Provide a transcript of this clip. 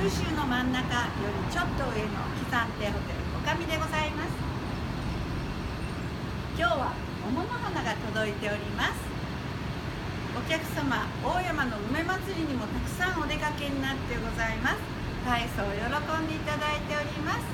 九州の真ん中よりちょっと上の喜山亭ホテルおかみでございます。今日は桃の花が届いております。お客様大山の梅祭りにもたくさんお出かけになってございます。大層喜んでいただいております。